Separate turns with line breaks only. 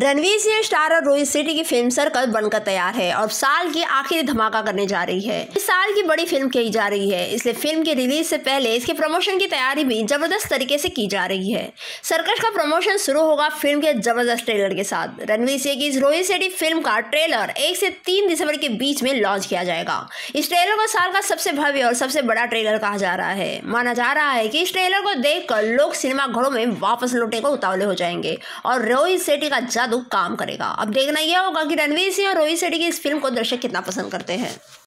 Ranveer Singh star और रोहित शेट्टी की film circle बनकर तैयार है और साल की आखिरी धमाका करने जा रही है। इस साल की बड़ी फ़िल्म कही जा रही है। इसलिए फ़िल्म के रिलीज़ से पहले इसके प्रमोशन की तैयारी भी ज़बरदस्त तरीके से की जा रही है। सर्कस का प्रमोशन शुरू होगा फ़िल्म के ज़बरदस्त ट्रेलर के साथ। रणवीर सिंह की इस रोहित शेट्टी फ़िल्म का ट्रेलर एक से तीन दिसंबर के बीच में लॉन्च किया जाएगा। इस ट्रेलर को साल का सबसे भव्य और सबसे बड़ा ट्रेलर कहा जा रहा है। माना जा रहा है कि इस ट्रेलर को देखकर लोग सिनेमा घरों में वापस लौटने को उतावले हो जाएँगे और रोहित शेट्टी का जादू काम करेगा। अब देखना यह होगा कि रणवीर सिंह और रोहित शेट्टी की इस फ़िल्म को दर्शक कितना पसंद करते हैं।